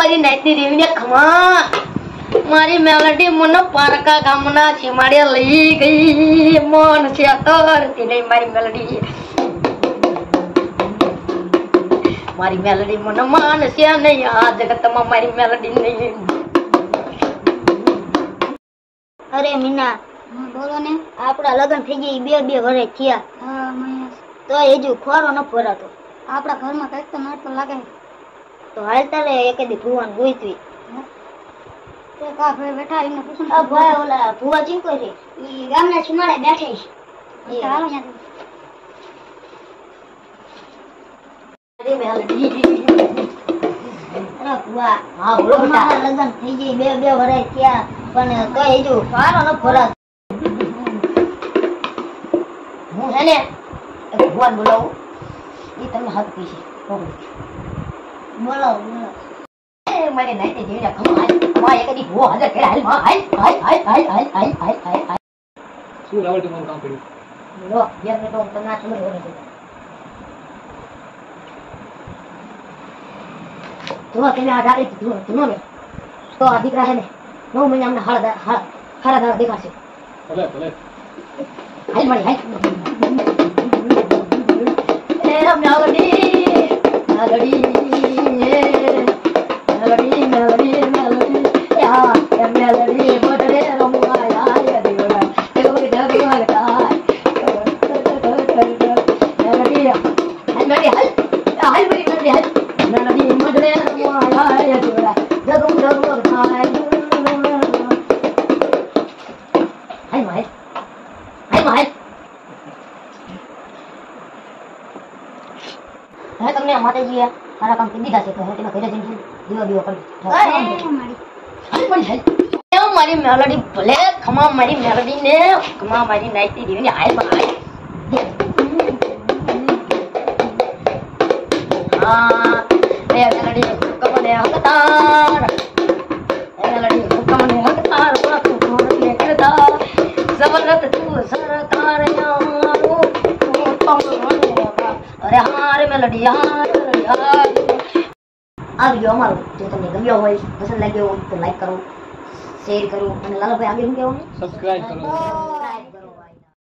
મારી નાઈટની રેવીને ખમા. મારી મેલડી મને પારકા ગામના છીમાડે લઈ ગઈ. મન છે અતર તે નહીં મારી મેલડી. મારી મેલડી મને માન છે નહીં આ જગતમાં મારી મેલડી નહીં. અરે મીના બોલો ને. આપડા લગ્ન થઈ ગયા બે બે વર્ષ થયા. તો હજુ ખોરો ન ભરાતો આપડા ઘરમાં કંઈક તો નડતો લાગે. તો હાલ લે એક દી ભુવાન ગોઈતવી. તે લગ્ન થઈ ગઈ બે બે વરાય થયા. પણ કઈ જો ફારો ન ફરા હું? છે ને ભગવાન બોલાવું. એ તમને હક પીશે બોલો બોલો એ મારી નાઈટે જેવીને ખમા ખમા એક દી ભૂવો હાજર કરે હાલમાં હાલ હાલ હાલ હાલ હાલ હાલ હાલ હાલ હાલ શું રાવલ તમારું કામ કર્યું લો બે મિનિટ હું તમને આ સમજ હોને જો તમે આ ડાળી જુઓ જુઓ ને તો આ દીકરા છે ને નવ મહિના અમને હાડા હાડા હાડા દાડા દેખાશે ભલે ભલે હાલ મારી હાલ એ મેલડી મેલડી એ હવે તમને માતાજીએ મારા કામ કરી દીધા છે તો હવે તમે ઘરે જઈને દીવા દીવા કરી એવું મારી મેલોડી, ભલે ખમા મારી મેલોડી ને ખમા મારી નાઈતી દેવીની હાય પણ હાય એ મેલોડી હુકમ ને હકતાર એ અરે હાર મેલોડી, હાર. આ વીડિયો અમારો. જો તમને ગમ્યો હોય પસંદ લાગ્યો હોય તો લાઈક કરો શેર કરો અને લાલાભાઈ આગળ શું કહેવાનું? સબસ્ક્રાઇબ કરો.